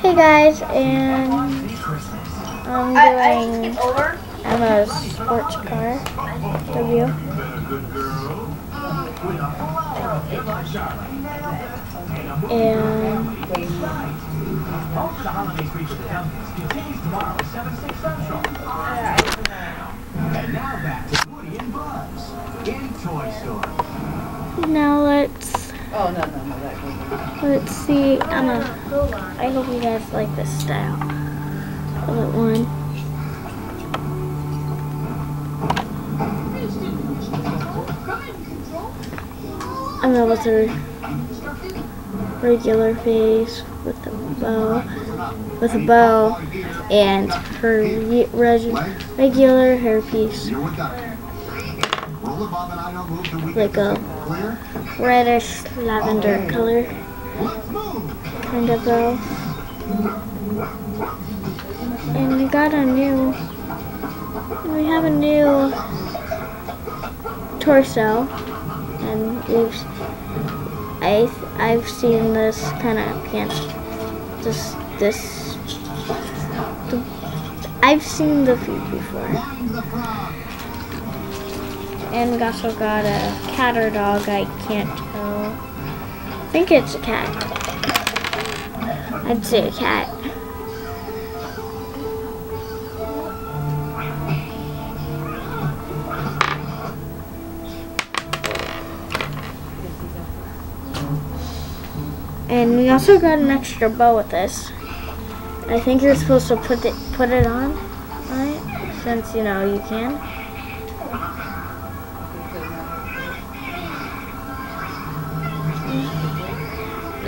Hey guys, and I'm doing I'm a sports car review. And now let's Oh, no, no, no, that let's see. I'm a. I hope you guys like this style of it one. I'm gonna her regular face with a bow, with a bow, and her re- reg- regular hairpiece, like a reddish lavender color. Kind of bow. And we got a new, we have a new torso, and we've, I, I've seen this kind of pants, this, this, the, I've seen the feet before. And we also got a cat or dog, I can't tell. I think it's a cat. I'd say a cat. And we also got an extra bow with this. I think you're supposed to put it put it on, right? Since you know you can.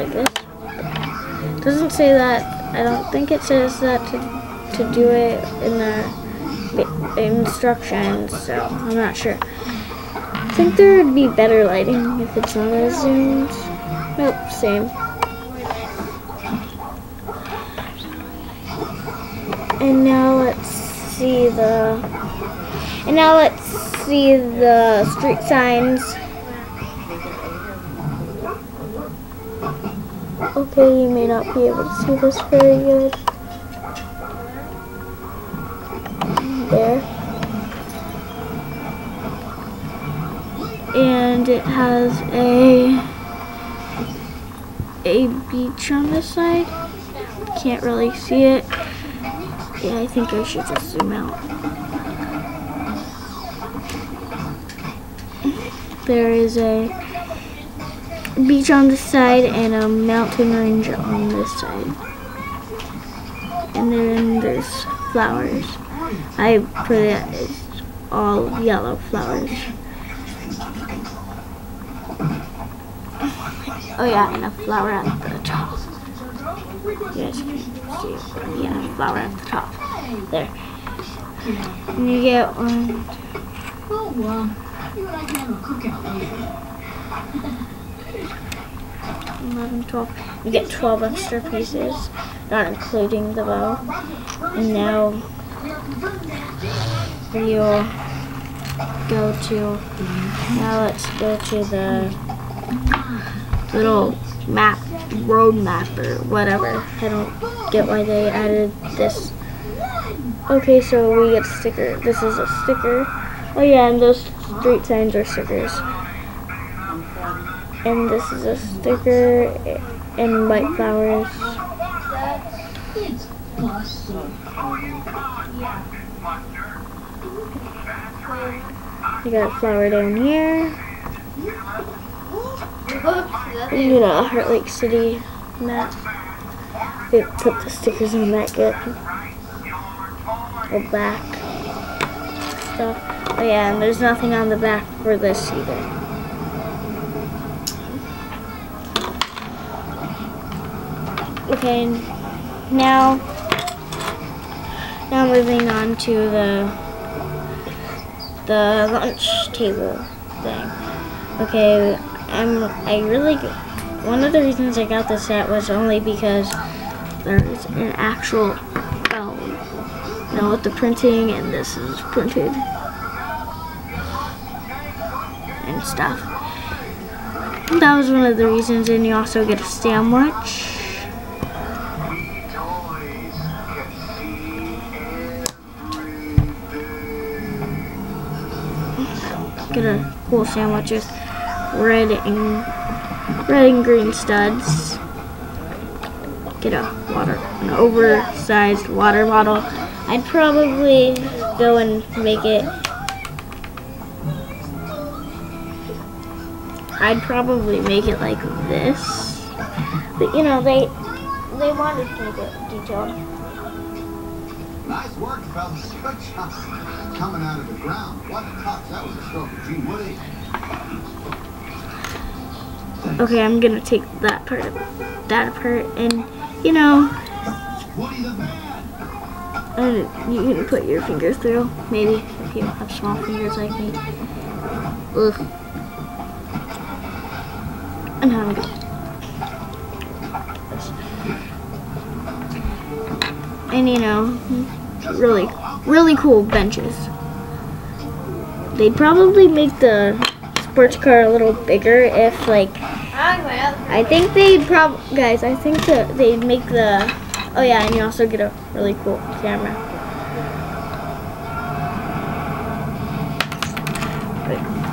This. Doesn't say that. I don't think it says that to, to do it in the instructions, so I'm not sure. I think there would be better lighting if it's not as zoomed. Nope, same. And now let's see the. And now let's see the street signs. Okay, you may not be able to see this very good. There. And it has a a beach on this side. Can't really see it. Yeah, I think I should just zoom out. There is a beach on this side and a mountain range on this side. And then there's flowers. I put it as all yellow flowers. Oh yeah, and a flower at the top. You guys can see. Yeah, flower at the top. There. And you get one, Oh, well, you and I can have a cookout later. 11, 12. You get 12 extra pieces, not including the bow. And now you'll go to, now let's go to the little map, road map or whatever. I don't get why they added this. Okay, so we get sticker. This is a sticker. Oh yeah, and those street signs are stickers. And this is a sticker and white flowers. You got a flower down here. You know, Heartlake City map. They put the stickers on that good. Or back stuff. Oh yeah, and there's nothing on the back for this either. Okay, now now moving on to the the lunch table thing. Okay, I'm I really one of the reasons I got this set was only because there's an actual phone. You know, with the printing and this is printed and stuff. That was one of the reasons, and you also get a sandwich. Get a cool sandwich with red and red and green studs. Get a water, an oversized water bottle. I'd probably go and make it. I'd probably make it like this. But you know, they they wanted to make it detailed. Nice work, fellas. Good job. Coming out of the ground. What a touch. That was a stroke of Gene Woody. Okay, I'm gonna take that part of that apart and you know Woody the man. and you can put your fingers through, maybe if you have small fingers like me. Ugh. And I'm good. And you know, really, really cool benches. They'd probably make the sports car a little bigger if like I think they'd prob guys, I think that they'd make the oh yeah, and you also get a really cool camera.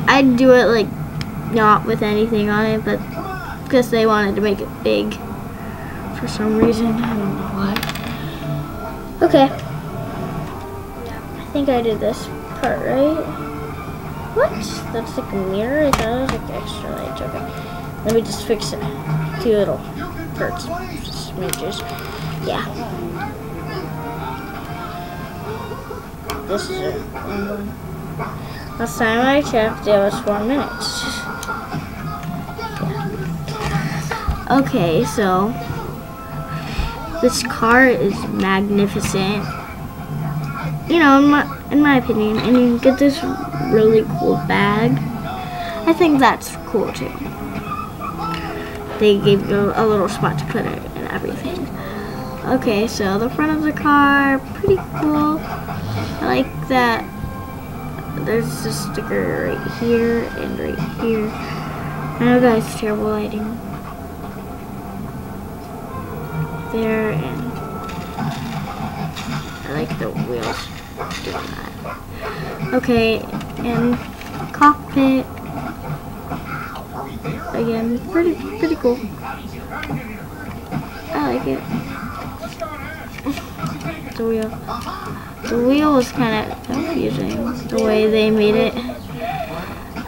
I'd do it like not with anything on it, but because they wanted to make it big for some reason. I don't know why. Okay. I think I did this part right. What? That's like a mirror? I thought it was like extra lights. Okay. Let me just fix it. Two little parts. Smooches. Yeah. This is it. Mm-hmm. Last time I checked, it was four minutes. Yeah. Okay, so this car is magnificent. You know, in my, in my opinion, and you get this really cool bag. I think that's cool too. They gave you a little spot to put it and everything. Okay, so the front of the car, pretty cool. I like that there's a sticker right here and right here. I know guys, terrible lighting. There and I like the wheels. Okay, and cockpit. Again, pretty pretty cool. I like it. The wheel. The wheel was kind of confusing, the way they made it.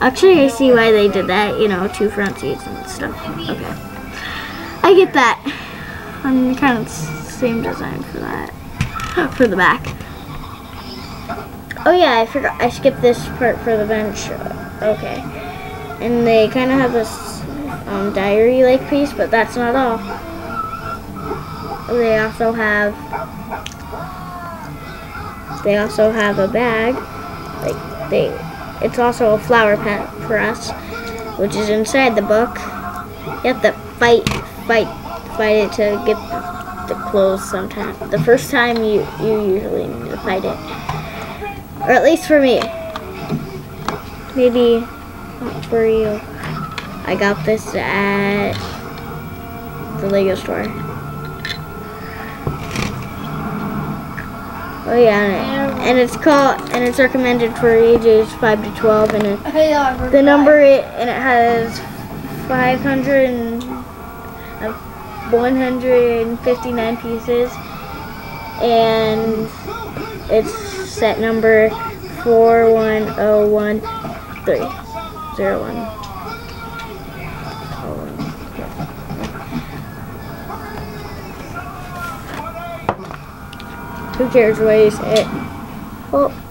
Actually, I see why they did that, you know, two front seats and stuff. Okay. I get that. I'm kind of same design for that. For the back. Oh yeah, I forgot. I skipped this part for the bench. Okay. And they kind of have this um, diary-like piece, but that's not all. They also have they also have a bag. Like they, it's also a flower pen press, which is inside the book. You have to fight, fight, fight it to get the, the clothes. Sometimes the first time you you usually need to fight it, or at least for me. Maybe not for you. I got this at the Lego store. Oh yeah, and it's called and it's recommended for ages five to twelve, and it, the number it and it has 500 and uh, 159 pieces, and it's set number four one zero one three zero one. Who cares you say? Oh.